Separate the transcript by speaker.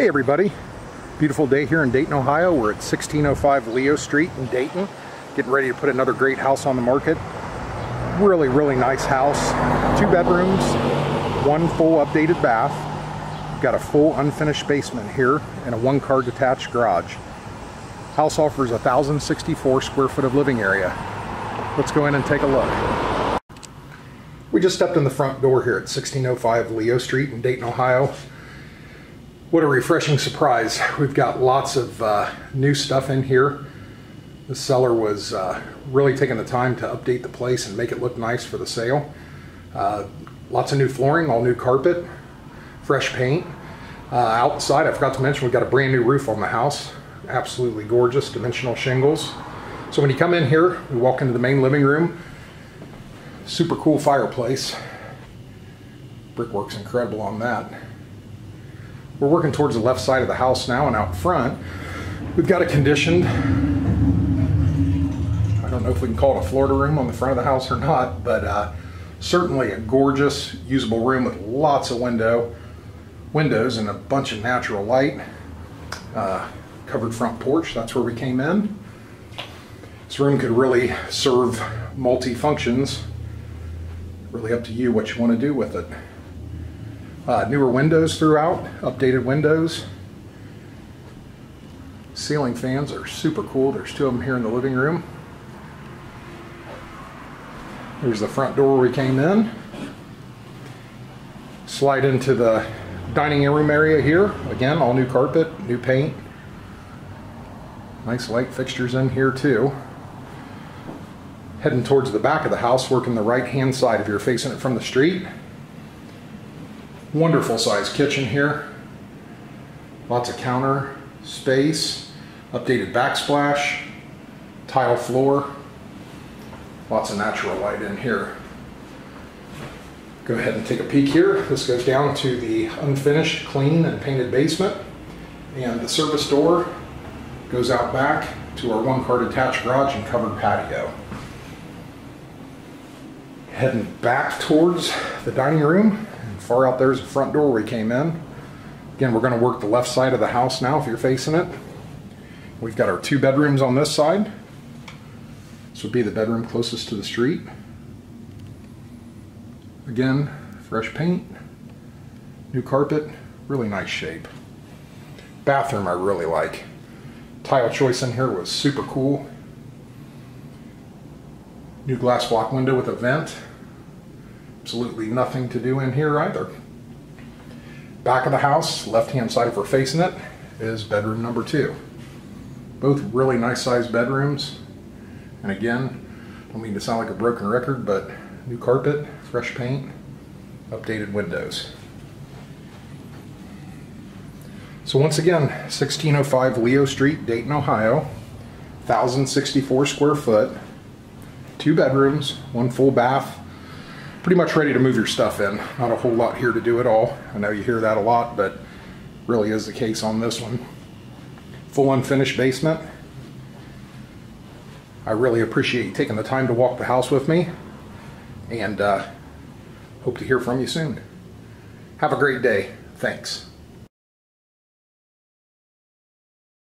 Speaker 1: Hey everybody, beautiful day here in Dayton, Ohio. We're at 1605 Leo Street in Dayton, getting ready to put another great house on the market. Really, really nice house. Two bedrooms, one full updated bath. Got a full unfinished basement here and a one car detached garage. House offers 1,064 square foot of living area. Let's go in and take a look. We just stepped in the front door here at 1605 Leo Street in Dayton, Ohio. What a refreshing surprise. We've got lots of uh, new stuff in here. The seller was uh, really taking the time to update the place and make it look nice for the sale. Uh, lots of new flooring, all new carpet, fresh paint. Uh, outside, I forgot to mention, we've got a brand new roof on the house. Absolutely gorgeous, dimensional shingles. So when you come in here, we walk into the main living room. Super cool fireplace. Brickwork's incredible on that. We're working towards the left side of the house now and out front. We've got a conditioned, I don't know if we can call it a Florida room on the front of the house or not, but uh, certainly a gorgeous, usable room with lots of window, windows and a bunch of natural light. Uh, covered front porch, that's where we came in. This room could really serve multi-functions. Really up to you what you want to do with it. Uh, newer windows throughout, updated windows. Ceiling fans are super cool. There's two of them here in the living room. There's the front door we came in. Slide into the dining room area here. Again, all new carpet, new paint. Nice light fixtures in here too. Heading towards the back of the house, working the right hand side if you're facing it from the street. Wonderful size kitchen here. Lots of counter space, updated backsplash, tile floor, lots of natural light in here. Go ahead and take a peek here. This goes down to the unfinished, clean, and painted basement. And the service door goes out back to our one-car detached garage and covered patio. Heading back towards the dining room, Far out there is the front door we came in. Again, we're going to work the left side of the house now if you're facing it. We've got our two bedrooms on this side. This would be the bedroom closest to the street. Again, fresh paint, new carpet, really nice shape. Bathroom I really like. Tile choice in here was super cool. New glass block window with a vent absolutely nothing to do in here either. Back of the house, left hand side if we're facing it, is bedroom number two. Both really nice sized bedrooms. And again, don't mean to sound like a broken record, but new carpet, fresh paint, updated windows. So once again, 1605 Leo Street, Dayton, Ohio, 1,064 square foot, two bedrooms, one full bath, pretty much ready to move your stuff in. Not a whole lot here to do at all. I know you hear that a lot, but really is the case on this one. Full unfinished basement. I really appreciate you taking the time to walk the house with me and uh, hope to hear from you soon. Have a great day. Thanks.